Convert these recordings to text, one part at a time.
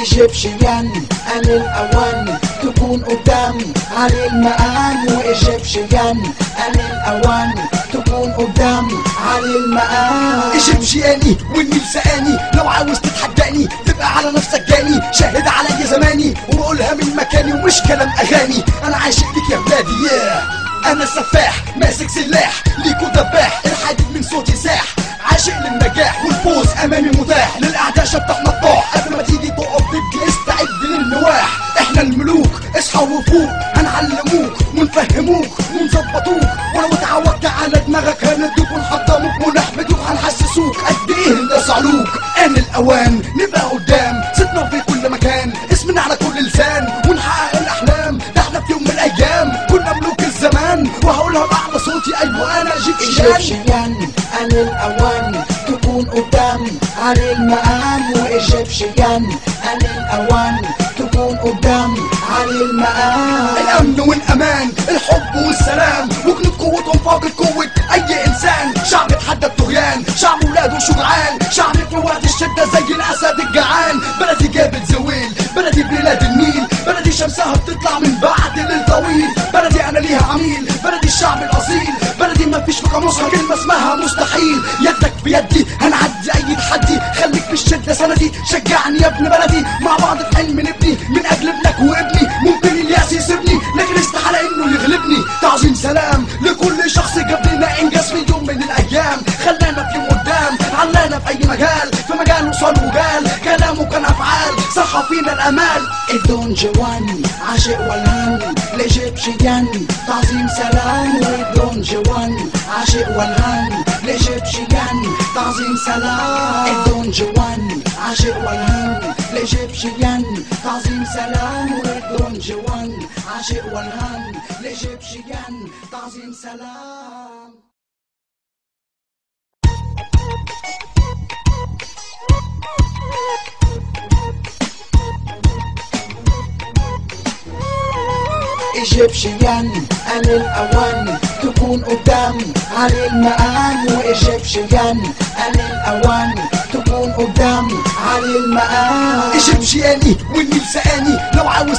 إيجيبشيان ان الأوان تكون قدامي علي المقام وإيجيبشيان ان الأوان تكون قدامي علي المقام إيجيبشياني والنيل سقاني لو عاوز تتحداني تبقى على نفسك جاني. شاهد عليا زماني وبقولها من مكاني ومش كلام أغاني. أنا عاشق ليك يا بلادي yeah. أنا سفاح ماسك سلاح ليكو دباح الحديد من صوتي ساح عاشق للنجاح والفوز أمامي متاح. للأعداء شبح وفوق هنعلموك ونفهموك ونظبطوك ولو اتعودت على دماغك هندوك ونحطموك ونحمدوك هنحسسوك قد إيه ده صعلوك آن الأوان نبقى قدام صدنا في كل مكان. اسمنا على كل لسان ونحقق الأحلام. ده إحنا في يوم من الأيام كنا ملوك الزمان. وهقولها باعلى صوتي أيوه أنا جيبشيان إيجيبشيان آن الأوان تكون قدامي علي المقام وإيجيبشيان. آن الأوان تكون قدامي علي المقام الأمن والأمان الحب والسلام. وجنود قوتهم فاقد قوه أي إنسان. شعب اتحدى الطغيان شعب ولاده شجعان. شعب في وقت الشدة زي الأسد الجعان. بلدي جابت زويل بلدي بلاد النيل. بلدي شمسها بتطلع من بعد ليل طويل بلدي أنا ليها عميل بلدي الشعب الأصيل. بلدي ما فيش في قاموسها كلمة اسمها مستحيل. يدك بيدي هنعدي أي تحدي. خليك في الشدة سندي شجعني يا ابن بلدي. مع بعض في حلم نبني من أجل ابنك وابني. تعظيم سلام. لكل شخص جاب لنا انجاز في يوم من الأيام. خلانا في يوم قدام علانا في أي مجال. في مجال وصل وجال كلامه كان أفعال. صح فينا الأمال. الدون جواني عاشق والهاني ال Egyptian تعظيم سلام. والدون جواني عاشق والهاني ال Egyptian تعظيم سلام. الدون جواني عاشق والهاني ال Egyptian تعظيم سلام. والدون جواني عاشق والهاني ال Egyptian تعظيم سلام. Egyptian ان الاوان تكون قدامي علي المقام و Egyptian ان الاوان تكون قدامي علي المقام Egyptian ي والنيل سقاني لو عاوز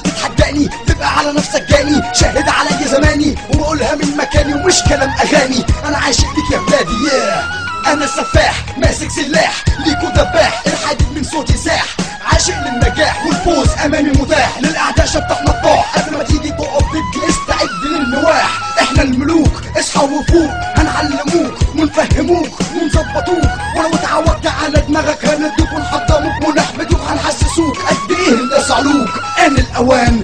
تتحداني تبقى على نفسك جاني. شاهد عليا زماني. وبقولها من مكاني ومش كلام أغاني. أنا عاشق ليك يا بلادي yeah. أنا سفاح ماسك سلاح. ليكو دباح الحديد من صوتي ساح. عاشق للنجاح والفوز أمامي متاح. للأعداء شبح نطاح قبل ما تيجي تقف ضدي استعد للنواح. إحنا الملوك اصحى وفوق. هنعلموك ونفهموك ونظبطوك ولو اتعودت على دماغك هندوك ونحطموك ونحمدوك هنحسسوك. قد إيه ده صعلوك؟ ان الأوان.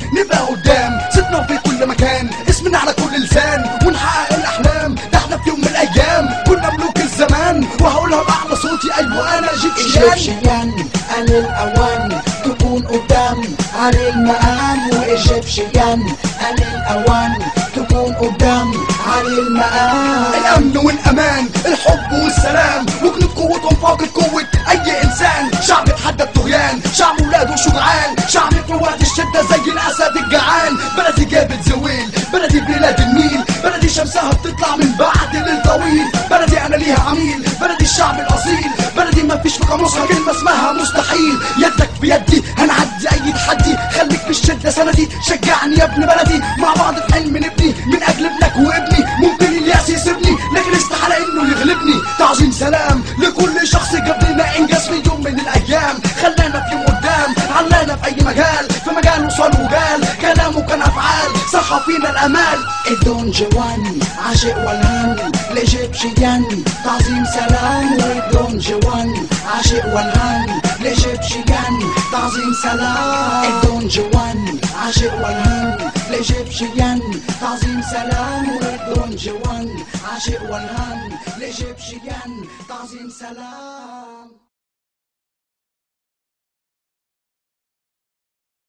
كل مكان. اسمنا على كل لسان. ونحقق الأحلام. ده إحنا في يوم من الأيام. كنا ملوك الزمان. وهقولها باعلى صوتي. أيوه أنا جيبشيان ايجيبشيان ان الاوان تكون قدامي علي المقام وايجيبشيان ان الاوان تكون قدامي علي المقام الأمن والأمان. الحب والسلام. وجنود قوتهم فاقد قوه أي إنسان. شعب اتحدى الطغيان. شعب ولاده شجعان. شعب في وقت الشدة زي الأسد الجعان. بلدي زويل بلدي بلاد النيل. بلدي شمسها بتطلع من بعد ليل طويل بلدي أنا ليها عميل. بلدي الشعب الأصيل. بلدي ما فيش في قاموسها كلمة اسمها مستحيل. يدك بيدي. هنعدي أي تحدي. خليك في الشدة سندي. شجعني يا ابن بلدي. مع بعض في حلم نبني. من أجل ابنك وابني. ممكن الياس يسيبني. لكن استحاله إنه يغلبني. تعظيم سلام لكل شخص جاب لنا إنجاز في يوم من الأيام. خلانا في يوم قدام. علانا في أي مجال فينا الأمال. الدون جواني عاشق والهاني ال Egyptian تعظيم سلام. والدون جواني عاشق والهاني ال Egyptian تعظيم سلام. الدون جواني عاشق والهاني ال Egyptian تعظيم سلام. والدون جواني عاشق والهاني ال Egyptian تعظيم سلام.